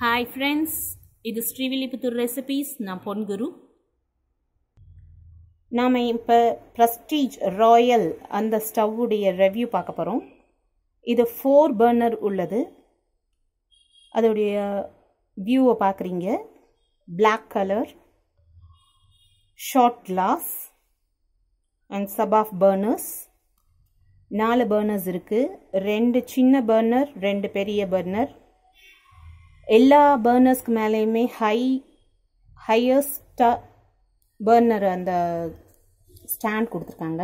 Hi friends இது Srivilliputhur recipes நான் பொன்குரு. நாம் இப்போ ப்ரஸ்டீஜ் ராயல் அந்த ஸ்டவ்வுடைய ரெவ்யூ பார்க்க போகிறோம் இது ஃபோர் பர்னர் உள்ளது. அதோடைய வியூவை பார்க்குறீங்க. Black colour short glass and sub of burners நாலு பர்னர்ஸ் இருக்குது ரெண்டு சின்ன பர்னர் ரெண்டு பெரிய பர்னர் எல்லா பர்னர்ஸ்க்கு மேலேயுமே ஹை ஹையஸ்டா பர்னர் அந்த ஸ்டாண்ட் கொடுத்துருக்காங்க.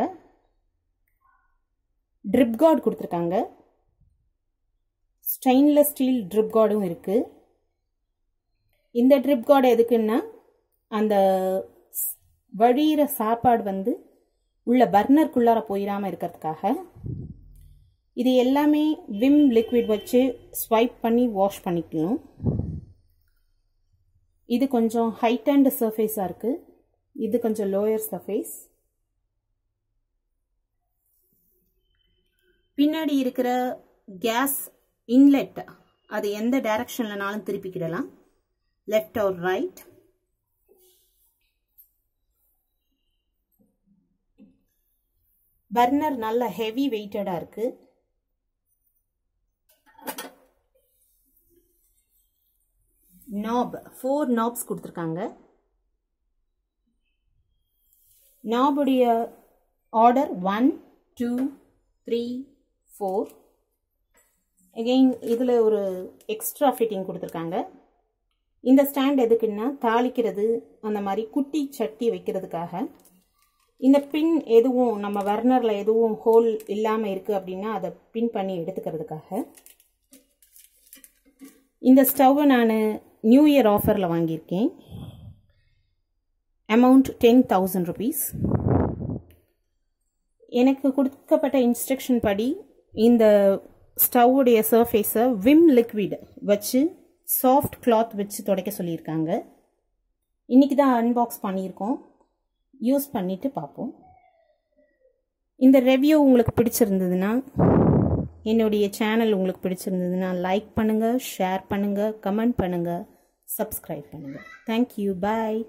ட்ரிப் கார்டு கொடுத்துருக்காங்க. ஸ்டெயின்லெஸ் ஸ்டீல் ட்ரிப் கார்டும் இருக்குது இந்த ட்ரிப் கார்டு எதுக்குன்னா அந்த வழியிற சாப்பாடு வந்து உள்ள பர்னருக்குள்ளார போயிடாமல் இருக்கிறதுக்காக இது எல்லாமே விம் லிக்விட் வச்சு ஸ்வைப் பண்ணி வாஷ் பண்ணிக்கணும். இது கொஞ்சம் ஹைட் அண்ட் சர்ஃபேஸாக இருக்குது இது கொஞ்சம் லோயர் சர்ஃபேஸ். பின்னாடி இருக்கிற கேஸ் இன்லெட் அது எந்த டைரக்ஷன்லனாலும் திருப்பிக்கிடலாம். Left or right. பர்னர் நல்ல ஹெவி வெயிட்டடாக இருக்குது நாப் ஃபோர் நாப்ஸ் கொடுத்துருக்காங்க. நாபுடைய order one two three four again இதில் ஒரு எக்ஸ்ட்ரா ஃபிட்டிங் கொடுத்துருக்காங்க. இந்த ஸ்டாண்ட் எதுக்குன்னா தாளிக்கிறது அந்த மாதிரி குட்டி சட்டி வைக்கிறதுக்காக. இந்த பின் எதுவும் நம்ம வர்னரில் எதுவும் ஹோல் இல்லாமல் இருக்குது அப்படின்னா அதை பின் பண்ணி எடுத்துக்கிறதுக்காக. இந்த ஸ்டவ்வை நான் நியூ இயர் ஆஃபரில் வாங்கியிருக்கேன். அமௌண்ட் டென் தௌசண்ட் ருபீஸ் எனக்கு கொடுக்கப்பட்ட இன்ஸ்ட்ரக்ஷன் படி இந்த ஸ்டவ்வுடைய சர்ஃபேஸை விம் லிக்விட் வச்சு சாஃப்ட் கிளாத் வச்சு துடைக்க சொல்லியிருக்காங்க. இன்றைக்கி தான் அன்பாக்ஸ் பண்ணியிருக்கோம். யூஸ் பண்ணிவிட்டு பார்ப்போம். இந்த ரெவ்யூ உங்களுக்கு பிடிச்சிருந்ததுன்னா என்னுடைய சேனல் உங்களுக்கு பிடிச்சிருந்ததுன்னா லைக் பண்ணுங்கள் ஷேர் பண்ணுங்கள் கமெண்ட் பண்ணுங்கள் சப்ஸ்கிரைப் பண்ணுங்கள் தேங்க்யூ பாய்